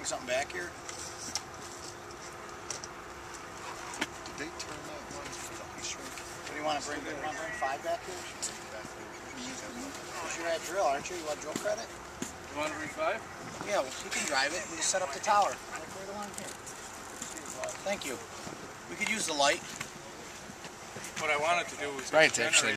bring something back here? Did they turn that one fucking shrink? What do you want to bring? You want to bring five back here? You're at drill, aren't you? You want drill credit? You want to bring five? Yeah, well, you can drive it. We just set up the tower. Thank you. We could use the light. What I wanted to do was Right, actually.